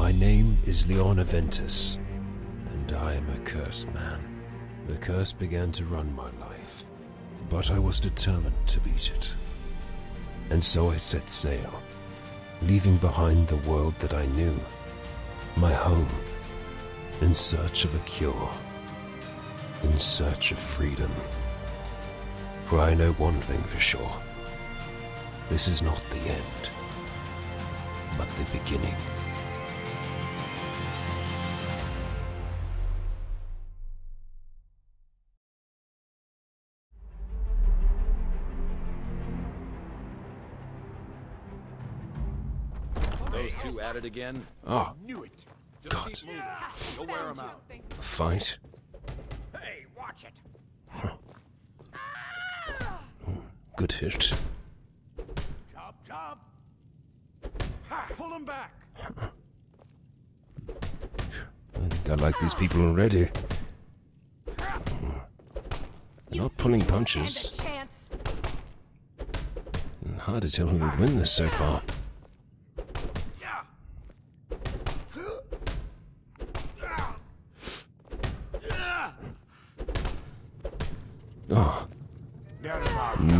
My name is Leon Aventus, and I am a cursed man. The curse began to run my life, but I was determined to beat it. And so I set sail, leaving behind the world that I knew, my home, in search of a cure, in search of freedom. For I know one thing for sure. This is not the end, but the beginning. It again? Oh, Knew it. Just God. keep moving. You'll wear them out. a fight? Hey, watch it. Oh, good hit. Chop, chop. Ha, pull him back. I think I like these people already. You Not pulling punches. Stand a chance? Hard to tell who would win this so far.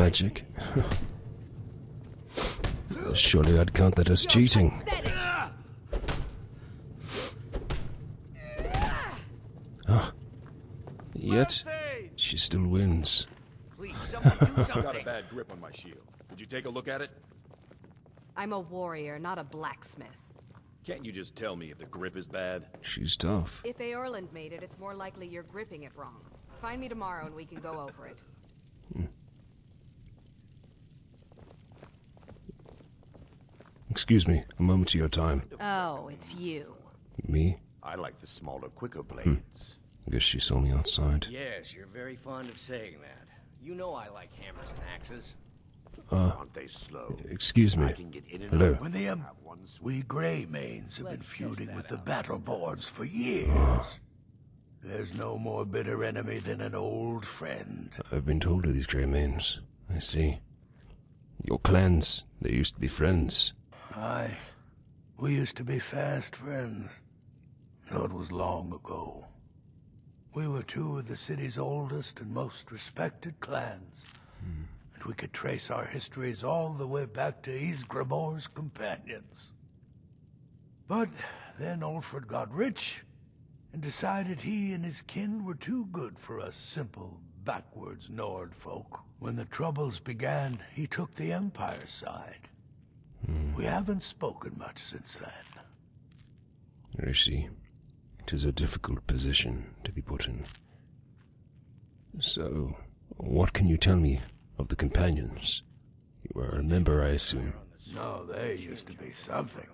Magic. Surely I'd count that as cheating. Pathetic. Yet, she still wins. please, someone I've got a bad grip on my shield. Did you take a look at it? I'm a warrior, not a blacksmith. Can't you just tell me if the grip is bad? She's tough. If Eorlund made it, it's more likely you're gripping it wrong. Find me tomorrow and we can go over it. Excuse me, a moment of your time. Oh, it's you. Me? I like the smaller, quicker blades. I guess she saw me outside. Yes, you're very fond of saying that. You know I like hammers and axes. Aren't they slow? Excuse me. I can get in and Hello. When the um, Have one swing. we Greymanes have been Let's test feuding that with the out. Battleborns for years. There's no more bitter enemy than an old friend. I've been told of these grey manes. I see. Your clans, they used to be friends. Aye, we used to be fast friends, though it was long ago. We were two of the city's oldest and most respected clans, hmm. and we could trace our histories all the way back to Ysgramor's companions. But then Olfrid got rich and decided he and his kin were too good for us simple, backwards Nord folk. When the troubles began, he took the Empire's side. We haven't spoken much since then. I see. It is a difficult position to be put in. So, what can you tell me of the companions? You are a member, I assume. No, they used to be something.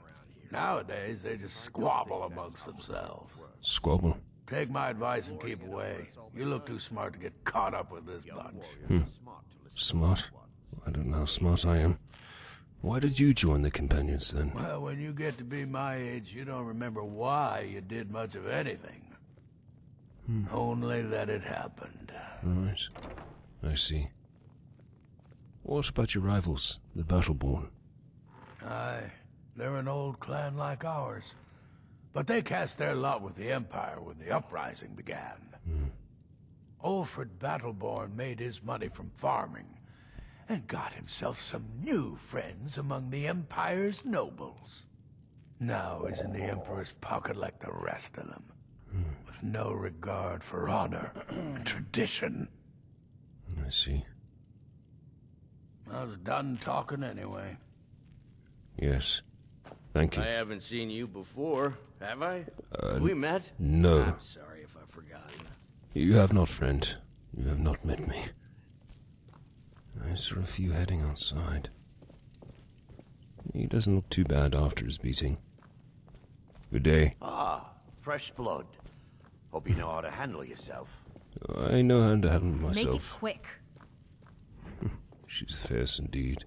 Nowadays, they just squabble amongst themselves. Squabble? Take my advice and keep away. You look too smart to get caught up with this bunch. Hmm. Smart? I don't know how smart I am. Why did you join the companions then? Well, when you get to be my age, you don't remember why you did much of anything. Hmm. Only that it happened. Right. I see. What about your rivals, the Battleborn? Aye, they're an old clan like ours. But they cast their lot with the Empire when the uprising began. Hmm. Olfrid Battleborn made his money from farming and got himself some new friends among the Empire's nobles. Now he's in the Emperor's pocket like the rest of them, with no regard for honor and tradition. I see. I was done talking anyway. Yes. Thank you. I haven't seen you before, have I? Have we met? no. I'm sorry if I've forgotten. You have not, friend. You have not met me. I saw a few heading outside. He doesn't look too bad after his beating. Good day. Ah, fresh blood. Hope you know how to handle yourself. I know how to handle myself. Make it myself. quick. She's fierce indeed.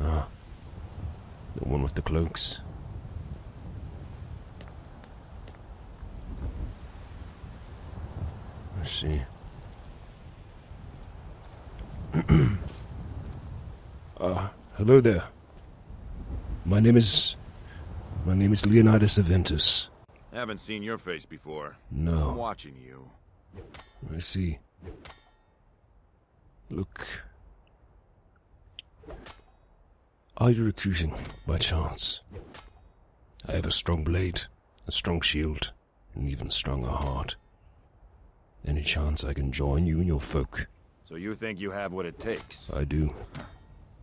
Ah. The one with the cloaks. I see. Ah, hello there. My name is. My name is Leonidas Aventus. Haven't seen your face before. No. I'm watching you. I see. Look. Are you recruiting by chance? I have a strong blade, a strong shield, and even stronger heart. Any chance I can join you and your folk? So you think you have what it takes? I do.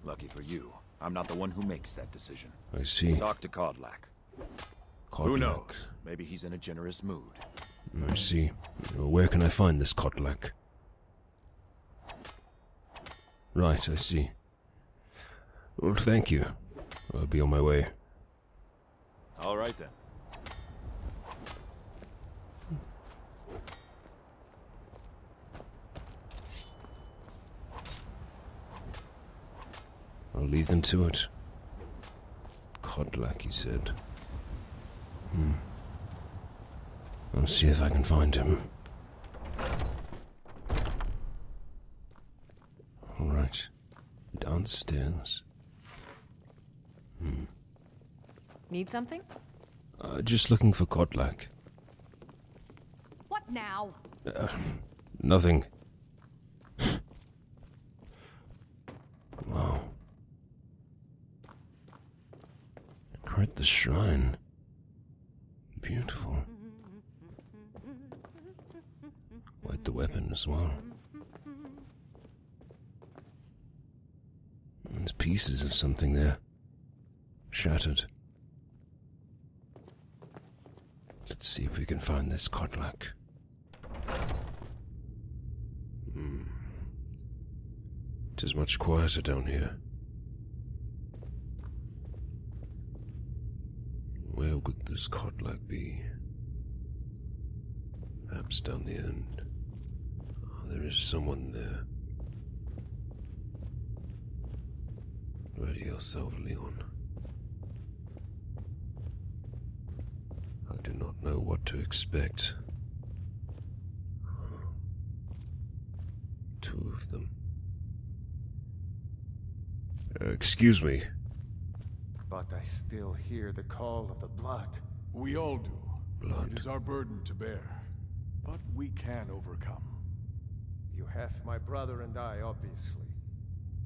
Lucky for you. I'm not the one who makes that decision. I see. Talk to Kodlak. Who knows? Maybe he's in a generous mood. I see. Where can I find this Kodlak? Right, I see. Well, thank you. I'll be on my way. All right then. I'll leave them to it. Kodlak, he said. Hmm. I'll see if I can find him. All right. Downstairs. Need something? Uh, just looking for Kodlak. What now? Nothing. Quite the shrine. Beautiful. Quite the weapon as well. There's pieces of something there. Shattered. Let's see if we can find this Kodlak. Hmm. It is much quieter down here. Where would this Kodlak be? Perhaps down the end. Oh, there is someone there. Ready yourself, Leon. I do not know what to expect. Two of them. Uh, excuse me. But I still hear the call of the blood. We all do. Blood. It is our burden to bear. But we can overcome. You have my brother and I, obviously.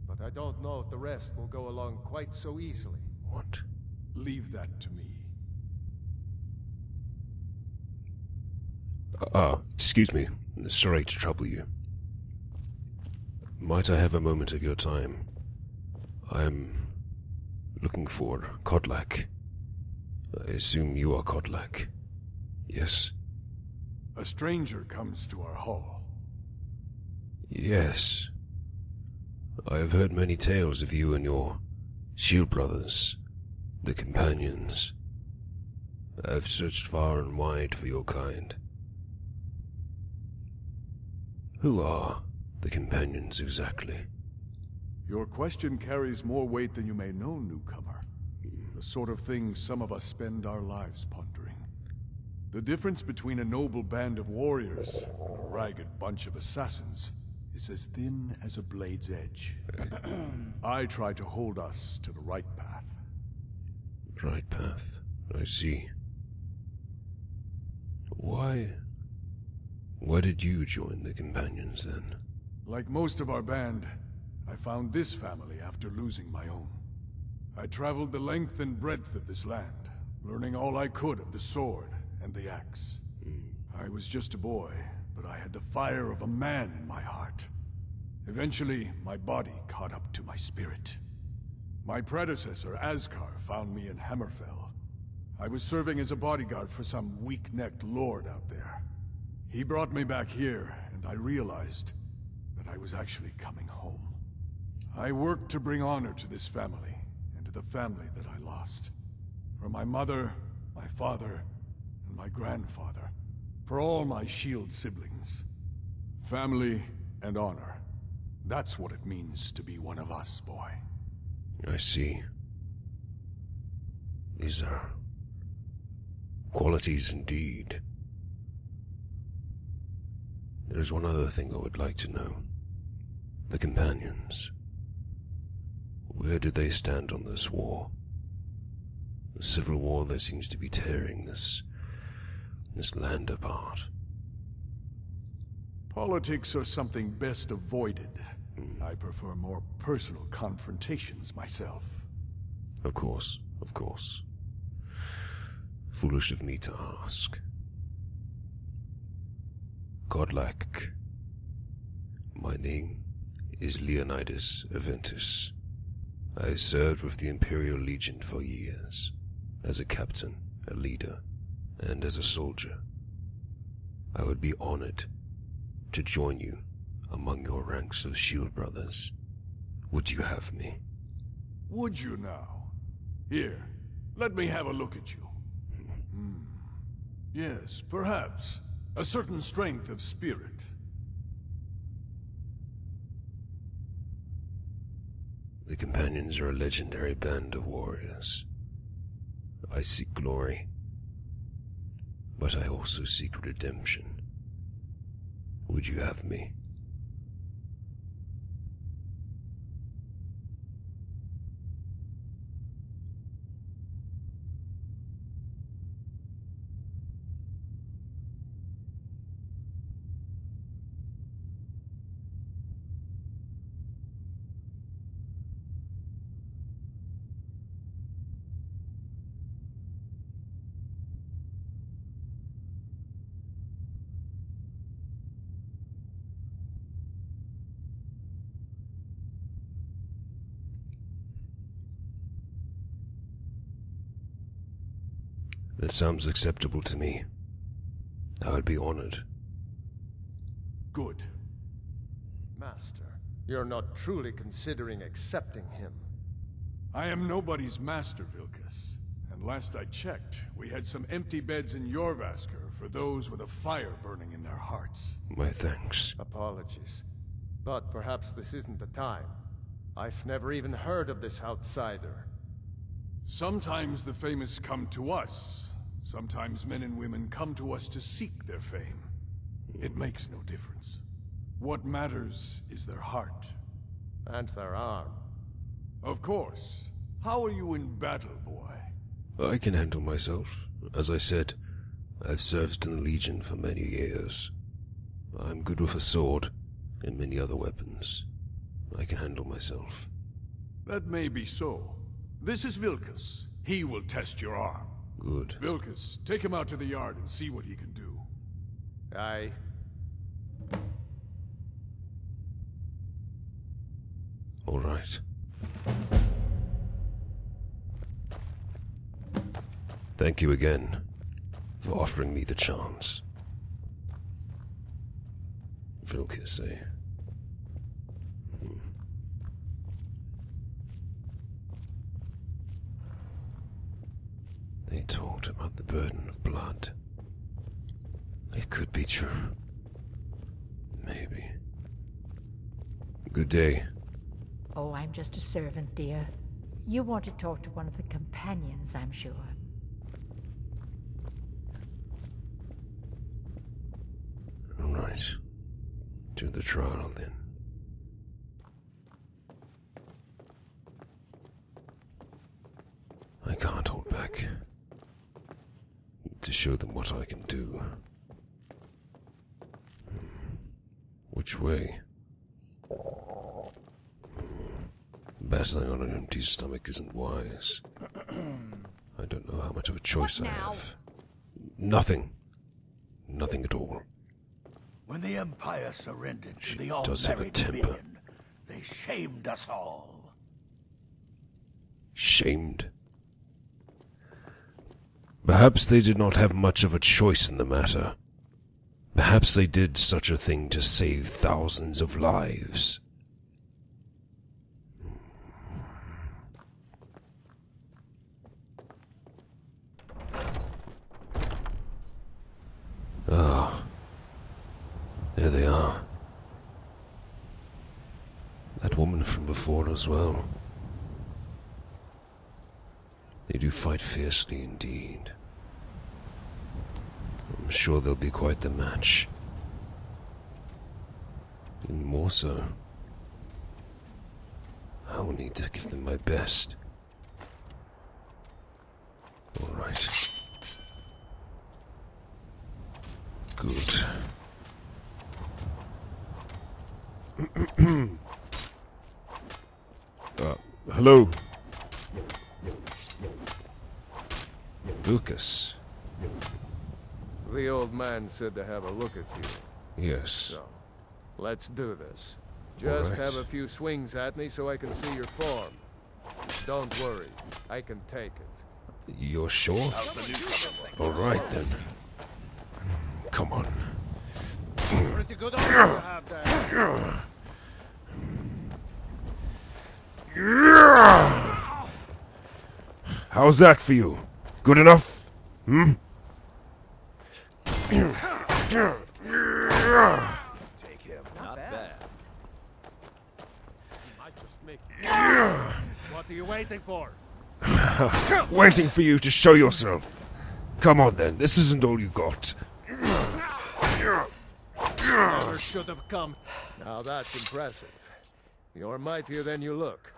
But I don't know if the rest will go along quite so easily. What? Leave that to me. Uh, ah, excuse me. Sorry to trouble you. Might I have a moment of your time? I'm looking for Kodlak. I assume you are Kodlak. Yes? A stranger comes to our hall. Yes. I have heard many tales of you and your shield brothers, the companions. I have searched far and wide for your kind. Who are the companions exactly? Your question carries more weight than you may know, newcomer. The sort of thing some of us spend our lives pondering. The difference between a noble band of warriors and a ragged bunch of assassins is as thin as a blade's edge. I try to hold us to the right path. Right path. I see. Why. Why did you join the companions then? Like most of our band, I found this family after losing my own. I traveled the length and breadth of this land, learning all I could of the sword and the axe. Hmm. I was just a boy, but I had the fire of a man in my heart. Eventually, my body caught up to my spirit. My predecessor, Ascar, found me in Hammerfell. I was serving as a bodyguard for some weak-necked lord out there. He brought me back here, and I realized that I was actually coming home. I worked to bring honor to this family, and to the family that I lost. For my mother, my father, and my grandfather. For all my shield siblings. Family and honor. That's what it means to be one of us, boy. I see. These are qualities indeed. There's one other thing I would like to know. The companions. Where do they stand on this war? The civil war that seems to be tearing this this land apart. Politics are something best avoided. Hmm. I prefer more personal confrontations myself. Of course, of course. Foolish of me to ask. Kodlak. My name is Leonidas Aventus. I served with the Imperial Legion for years, as a captain, a leader, and as a soldier. I would be honored to join you among your ranks of Shield Brothers. Would you have me? Would you now? Here, let me have a look at you. Hmm. Yes, perhaps. A certain strength of spirit. The Companions are a legendary band of warriors. I seek glory, but I also seek redemption. Would you have me? That sounds acceptable to me. I would be honored. Good. Master, you're not truly considering accepting him. I am nobody's master, Vilkas. And last I checked, we had some empty beds in Jorrvaskr for those with a fire burning in their hearts. My thanks. Apologies. But perhaps this isn't the time. I've never even heard of this outsider. Sometimes the famous come to us. Sometimes men and women come to us to seek their fame. It hmm. makes no difference. What matters is their heart. And their arm. Of course. How are you in battle, boy? I can handle myself. As I said, I've served in the Legion for many years. I'm good with a sword and many other weapons. I can handle myself. That may be so. This is Vilkas. He will test your arm. Good. Vilkas, take him out to the yard and see what he can do. Aye. All right. Thank you again for offering me the chance. Vilkas, eh? Hmm. They talked about the burden of blood. It could be true. Maybe. Good day. Oh, I'm just a servant, dear. You want to talk to one of the companions, I'm sure. All right. To the trial then. I can't hold back. To show them what I can do. Hmm. Which way? Hmm. Battling on an empty stomach isn't wise. I don't know how much of a choice I now? have. Nothing. Nothing at all. When the Empire surrendered She to the does have a all-married temper. Dominion, they shamed us all. shamed. Perhaps they did not have much of a choice in the matter. Perhaps they did such a thing to save thousands of lives. Ah, there they are. That woman from before as well. They do fight fiercely indeed. I'm sure they'll be quite the match. Even more so. I will need to give them my best. Alright. Good. uh, hello. Vilkas. The old man said to have a look at you. Yes. So, let's do this. Just right. have a few swings at me so I can see your form. Don't worry, I can take it. You're sure? All right then. Come on. Pretty good you have there. How's that for you? Good enough? Hmm? Take him. Not bad. He might just make it. What are you waiting for? Waiting for you to show yourself. Come on then, this isn't all you got. Never should have come. Now that's impressive. You're mightier than you look.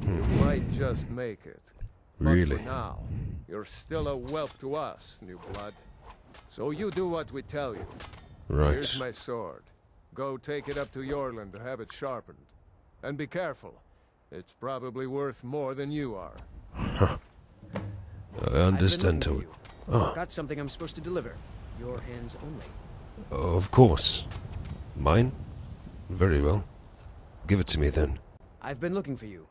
You might just make it. But Really? for now, you're still a whelp to us, new blood. So you do what we tell you. Right. Here's my sword. Go take it up to Eorlund to have it sharpened. And be careful. It's probably worth more than you are. I understand I've been how looking it. you. Oh, Got something I'm supposed to deliver. Your hands only. of course. Mine? Very well. Give it to me then. I've been looking for you.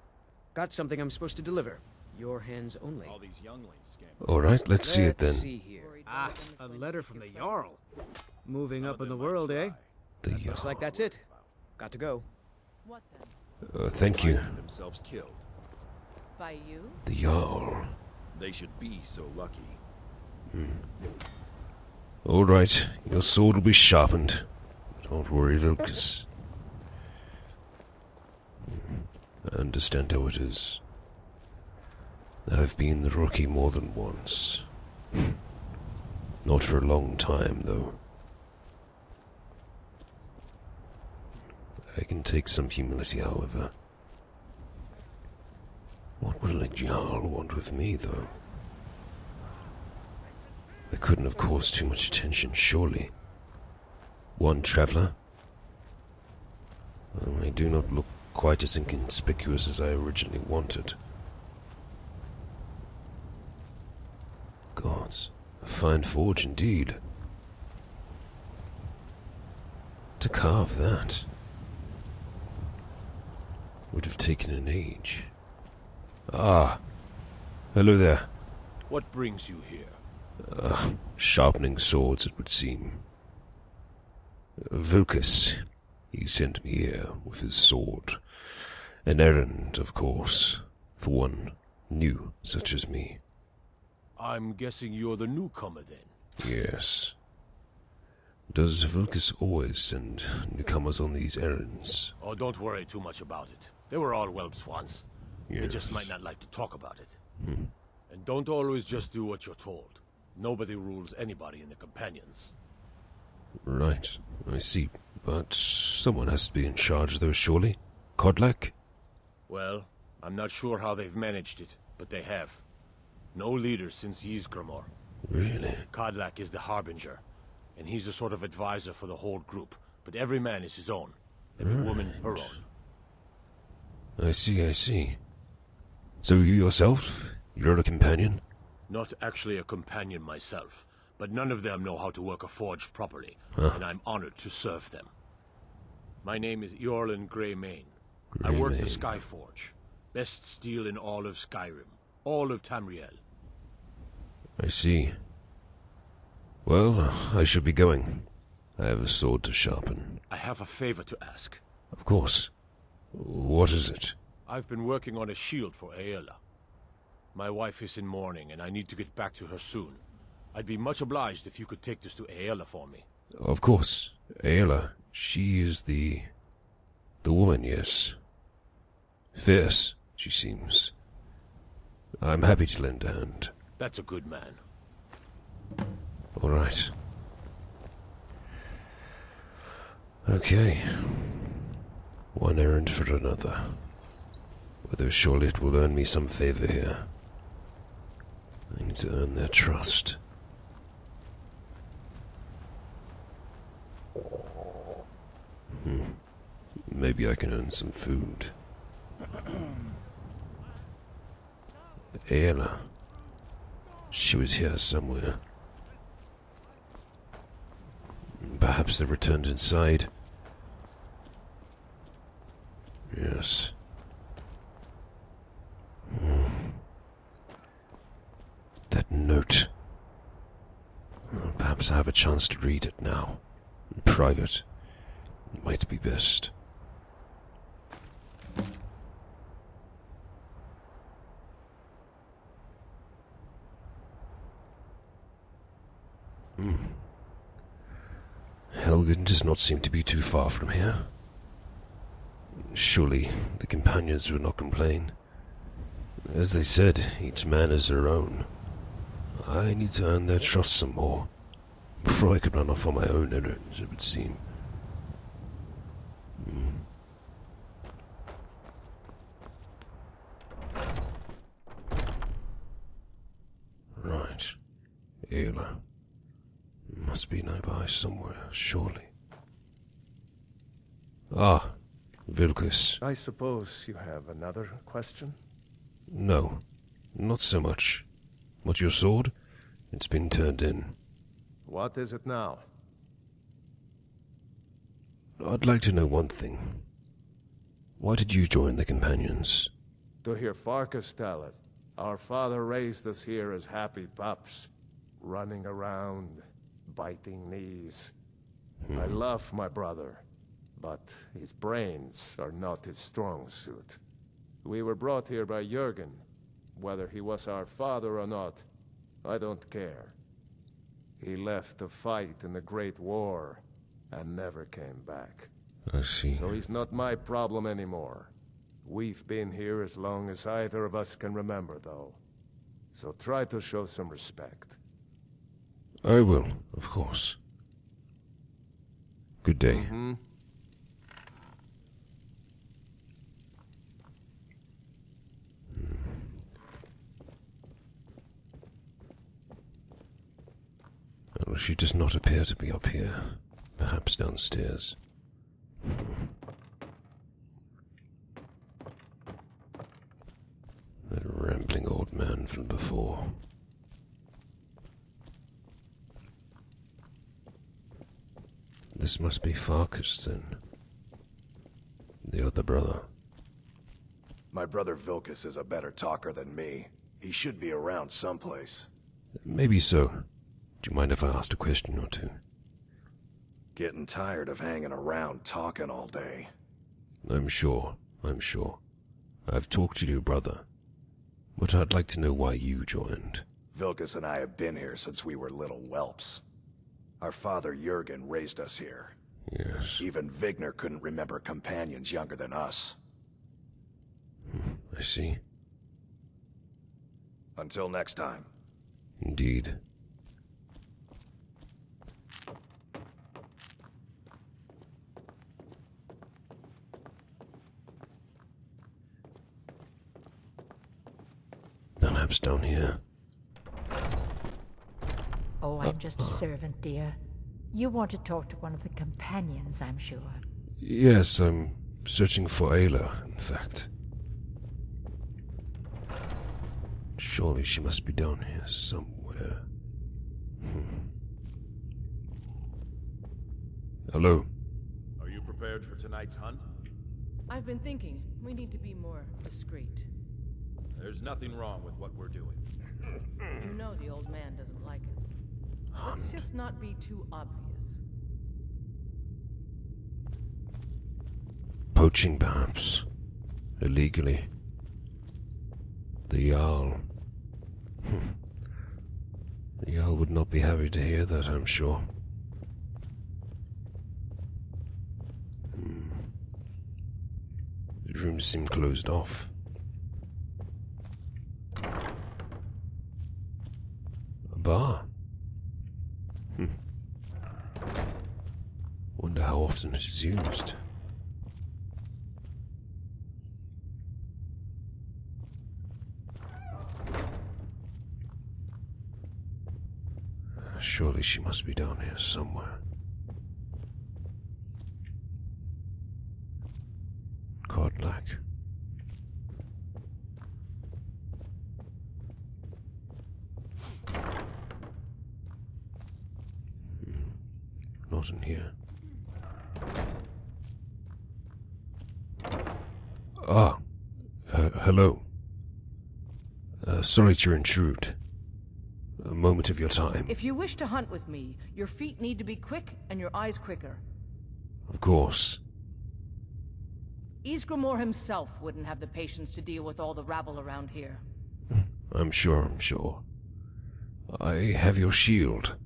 Got something I'm supposed to deliver. Your hands only. All these younglings scamper. All right, let's see it then. See here. Ah, a letter from the Jarl. Moving up in the world, eh? The Jarl. Looks like that's it. Got to go. What then? uh, thank you. Themselves killed. By you? The Jarl. They should be so lucky. All right, your sword will be sharpened. Don't worry, Vilkas. I understand how it is. I've been the rookie more than once. Not for a long time, though. I can take some humility, however. What will a Jarl want with me, though? I couldn't have caused too much attention, surely. One traveler? Well, I do not look quite as inconspicuous as I originally wanted. Gods, a fine forge indeed. To carve that would have taken an age. Ah, hello there. What brings you here? Uh, sharpening swords, it would seem. Vilkas, he sent me here with his sword. An errand, of course, for one new such as me. I'm guessing you're the newcomer then. Yes. Does Vilkas always send newcomers on these errands? Oh, don't worry too much about it. They were all whelps once. They just might not like to talk about it. Hmm. And don't always just do what you're told. Nobody rules anybody in the companions. Right, I see. But someone has to be in charge, though, surely? Kodlak? Well, I'm not sure how they've managed it, but they have. No leader since Ysgramor. Really? Kodlak is the Harbinger, and he's a sort of advisor for the whole group. But every man is his own. Every woman her own. I see, I see. So you yourself? You're a companion? Not actually a companion myself, but none of them know how to work a forge properly, and I'm honored to serve them. My name is Eorlund Greymane. I work the Skyforge. Best steel in all of Skyrim. All of Tamriel. I see. Well, I should be going. I have a sword to sharpen. I have a favor to ask. Of course. What is it? I've been working on a shield for Aela. My wife is in mourning, and I need to get back to her soon. I'd be much obliged if you could take this to Aela for me. Of course. Aela. She is the. the woman, yes. Fierce, she seems. I'm happy to lend a hand. That's a good man. All right. Okay. One errand for another. Although surely it will earn me some favor here. I need to earn their trust. Hmm. Maybe I can earn some food. Aela. She was here somewhere. Perhaps they've returned inside. Yes. Hmm. That note. Perhaps I have a chance to read it now. In private. It Might be best. Hmm. Helgen does not seem to be too far from here. Surely the companions would not complain. As they said, each man is their own. I need to earn their trust some more. Before I could run off on my own errands, it would seem. Hmm. Right. Aela. Must be nearby somewhere, surely. Ah, Vilkas. I suppose you have another question? No, not so much. But your sword? It's been turned in. What is it now? I'd like to know one thing. Why did you join the Companions? To hear Farkas tell it. Our father raised us here as happy pups, running around, biting knees. Hmm. I love my brother, but his brains are not his strong suit. We were brought here by Jergen. Whether he was our father or not, I don't care. He left to fight in the Great War and never came back. I see. So he's not my problem anymore. We've been here as long as either of us can remember, though. So try to show some respect. I will, of course. Good day. Hmm? Well, she does not appear to be up here. Perhaps downstairs. That rambling old man from before. This must be Farkas then. The other brother. My brother Vilkas is a better talker than me. He should be around someplace. Maybe so. Do you mind if I asked a question or two? Getting tired of hanging around talking all day. I'm sure, I'm sure. I've talked to your brother. But I'd like to know why you joined. Vilkas and I have been here since we were little whelps. Our father Jergen raised us here. Yes, Even Vignar couldn't remember companions younger than us. Hmm, I see. Until next time. Indeed. The map's down here. Oh, I'm just a servant, dear. You want to talk to one of the companions, I'm sure. Yes, I'm searching for Aela, in fact. Surely she must be down here somewhere. Hmm. Hello. Are you prepared for tonight's hunt? I've been thinking, we need to be more discreet. There's nothing wrong with what we're doing. You know the old man doesn't like it. Let's just not be too obvious. Poaching, perhaps. Illegally. The Jarl. Hmm. the Jarl would not be happy to hear that, I'm sure. Hmm. The rooms seem closed off. A bar. Wonder how often it is used. Surely she must be down here somewhere. Kodlak. Hmm. Not in here. Ah, uh, hello. Uh, sorry to intrude. A moment of your time. If you wish to hunt with me, your feet need to be quick and your eyes quicker. Of course. Ysgramor himself wouldn't have the patience to deal with all the rabble around here. I'm sure, I'm sure. I have your shield.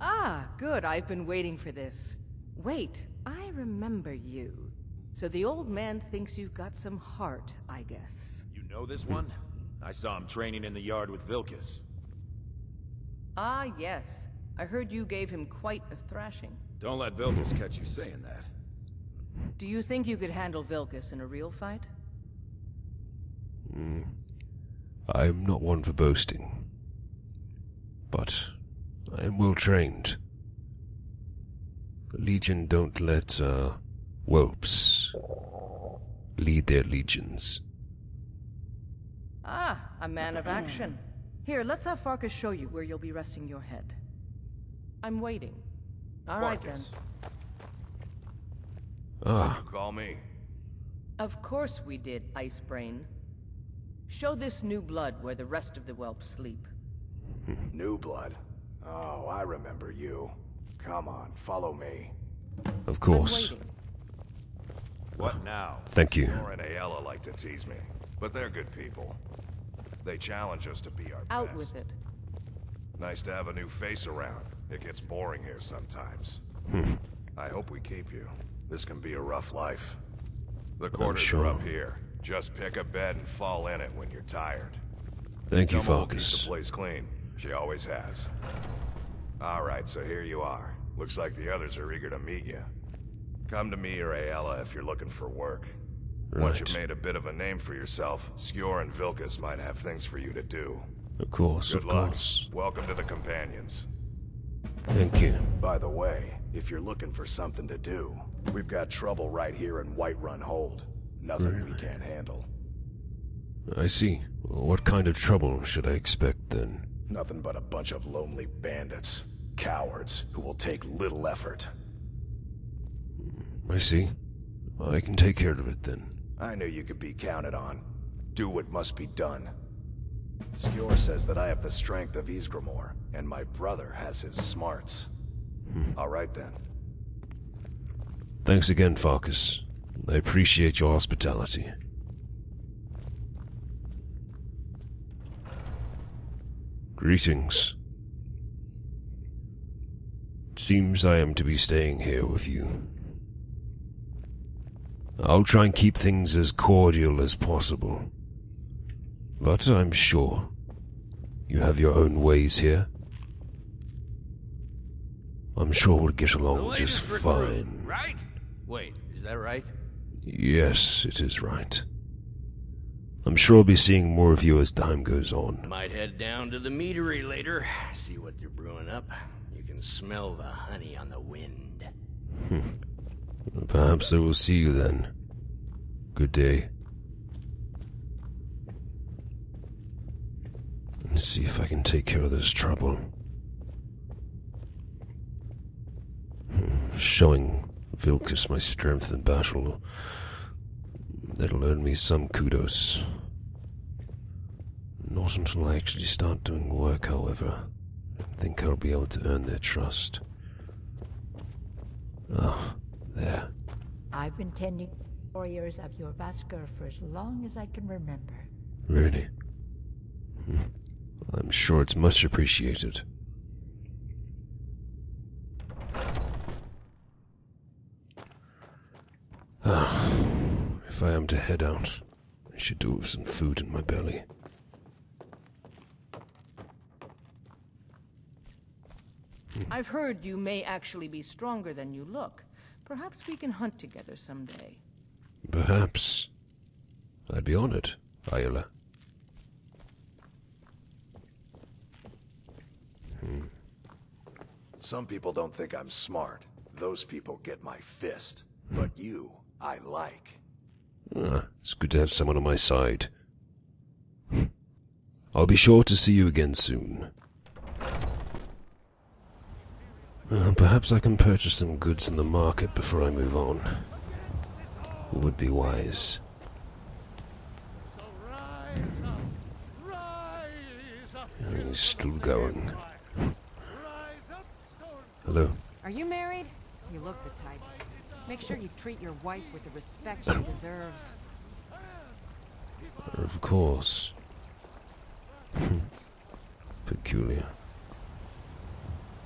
Ah, good. I've been waiting for this. Wait, I remember you. So the old man thinks you've got some heart, I guess. You know this one? I saw him training in the yard with Vilkas. Ah, yes. I heard you gave him quite a thrashing. Don't let Vilkas catch you saying that. Do you think you could handle Vilkas in a real fight? Mm. I'm not one for boasting. But I am well trained. The Legion don't let, uh, whelps lead their legions. Ah, a man of action. Here, let's have Farkas show you where you'll be resting your head. I'm waiting. All right then. Ah. You call me? Of course we did, Ice Brain. Show this new blood where the rest of the whelps sleep. New blood? Oh, I remember you. Come on, follow me. Of course. What now? Thank you. Nora and Aela like to tease me, but they're good people. They challenge us to be our Out best. with it. Nice to have a new face around. It gets boring here sometimes. Hmm. I hope we keep you. This can be a rough life. The quarters sure. are up here. Just pick a bed and fall in it when you're tired. Thank you, Farkas. keep the place clean. She always has. All right, so here you are. Looks like the others are eager to meet you. Come to me or Aela if you're looking for work. Once you've made a bit of a name for yourself, Skjor and Vilkas might have things for you to do. Of course, Good of luck. course. Welcome to the Companions. Thank you. By the way, if you're looking for something to do, we've got trouble right here in Whiterun Hold. Nothing we can't handle. I see. What kind of trouble should I expect then? Nothing but a bunch of lonely bandits. Cowards who will take little effort. I see. I can take care of it then. I knew you could be counted on. Do what must be done. Skjor says that I have the strength of Ysgramor, and my brother has his smarts. Hmm. All right then. Thanks again, Farkas. I appreciate your hospitality. Greetings. Seems I am to be staying here with you. I'll try and keep things as cordial as possible. But I'm sure you have your own ways here. I'm sure we'll get along just recruit, fine. right? Wait, is that right? Yes, it is right. I'm sure I'll be seeing more of you as time goes on. Might head down to the meadery later, see what they're brewing up. You can smell the honey on the wind. Hmm. Perhaps I will see you then. Good day. Let's see if I can take care of this trouble. Hmm, Showing Vilkas my strength in battle. That'll earn me some kudos. Not until I actually start doing work, however. I think I'll be able to earn their trust. Ah, there. I've been tending warriors of Jorrvaskr for as long as I can remember. Really? Hmm. I'm sure it's much appreciated. Ah, if I am to head out, I should do it with some food in my belly. I've heard you may actually be stronger than you look. Perhaps we can hunt together someday. Perhaps. I'd be honored, Aela. Hmm. Some people don't think I'm smart. Those people get my fist. But you, I like. Ah, it's good to have someone on my side. I'll be sure to see you again soon. Uh, perhaps I can purchase some goods in the market before I move on. Would be wise. He's still going. Hello. Are you married? You look the type. Make sure you treat your wife with the respect she deserves. Of course. Peculiar.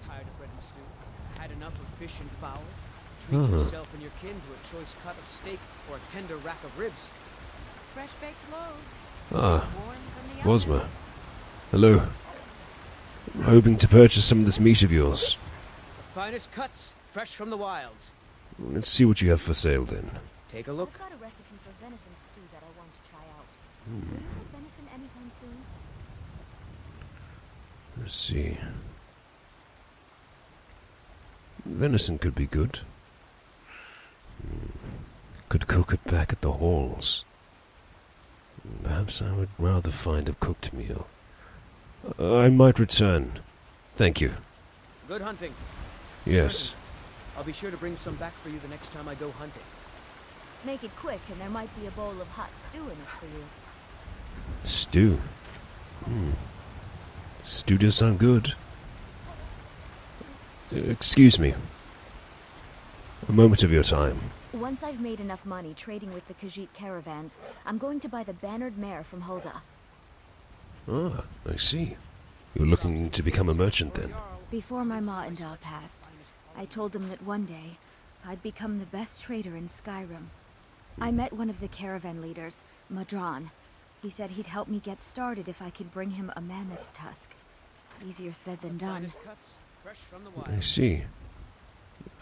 Tired of bread and stew? Had enough of fish and fowl? Treat Ah. yourself and your kin to a choice cut of steak or a tender rack of ribs. Fresh baked loaves. Ah, Warm from the oven. Wosma. Hello. I'm hoping to purchase some of this meat of yours. The finest cuts, fresh from the wilds. Let's see what you have for sale then. Take a look. I've got a recipe for venison stew that I want to try out. Hmm. Will you have venison anytime soon? Let's see. Venison could be good. Hmm. Could cook it back at the halls. Perhaps I would rather find a cooked meal. I might return. Thank you. Good hunting. Yes. Certain. I'll be sure to bring some back for you the next time I go hunting. Make it quick, and there might be a bowl of hot stew in it for you. Stew. Hmm. Stew does sound good. Excuse me. A moment of your time. Once I've made enough money trading with the Khajiit caravans, I'm going to buy the bannered mare from Hulda. Ah, I see. You're looking to become a merchant then. Before my ma and Da passed, I told them that one day I'd become the best trader in Skyrim. I met one of the caravan leaders, Ma'dran. He said he'd help me get started if I could bring him a mammoth's tusk. Easier said than done. Finest cuts, fresh from the I see.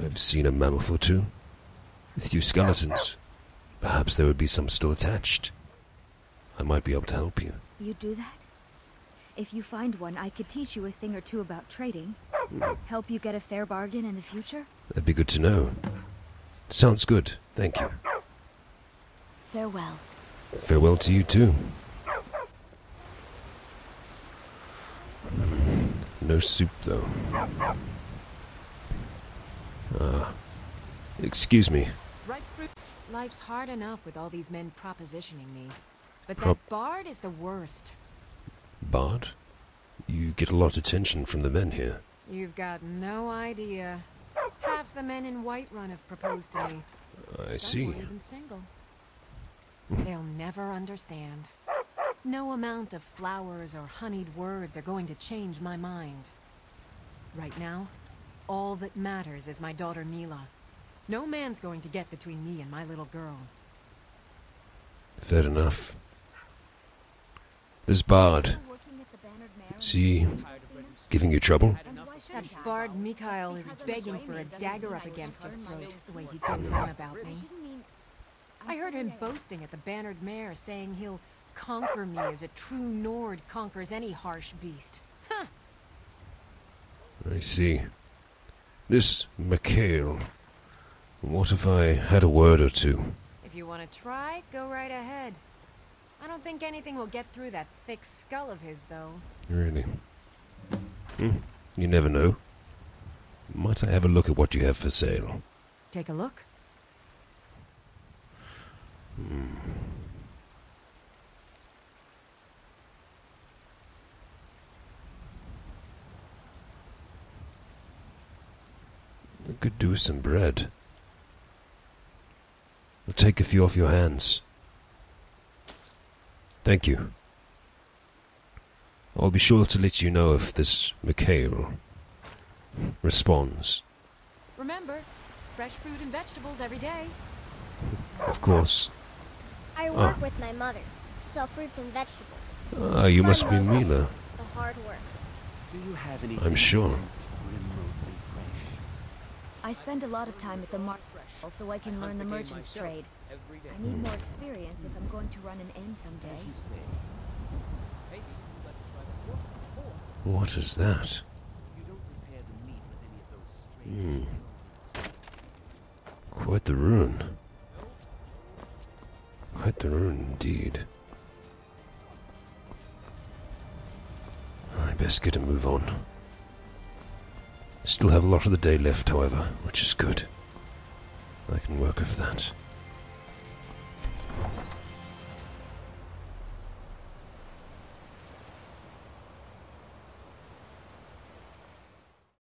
I've seen a mammoth or two. A few skeletons. Perhaps there would be some still attached. I might be able to help you. You do that? If you find one, I could teach you a thing or two about trading. Help you get a fair bargain in the future? That'd be good to know. Sounds good. Thank you. Farewell. Farewell to you too. No soup though. Ah. excuse me. Fruit. Life's hard enough with all these men propositioning me. But Prop- that bard is the worst. Bard? You get a lot of attention from the men here. You've got no idea. Half the men in Whiterun have proposed to me. I Some see. even single. They'll never understand. No amount of flowers or honeyed words are going to change my mind. Right now, all that matters is my daughter Mila. No man's going to get between me and my little girl. Fair enough. This bard, is he giving you trouble? That bard Mikael is begging for a dagger up against his throat, the way he goes on about me. I heard him boasting at the Bannered Mare, saying he'll conquer me as a true Nord conquers any harsh beast. Huh. I see. This Mikael. What if I had a word or two? If you want to try, go right ahead. I don't think anything will get through that thick skull of his, though. Really? Hmm. You never know. Might I have a look at what you have for sale? Take a look. Hmm. Could do with some bread. I'll take a few off your hands. Thank you. I'll be sure to let you know if this Mikael responds. Remember, fresh fruit and vegetables every day. Of course. I Ah. work with my mother. to Sell fruits and vegetables. Ah, you Fun must be Mila. The hard work. Do you have any? I'm sure. I spend a lot of time at the market so I can learn the merchant's trade. I need more experience if I'm going to run an inn someday. What is that? Hmm. Quite the rune. Quite the rune indeed. I best get a move on. Still have a lot of the day left, however, which is good. I can work with that.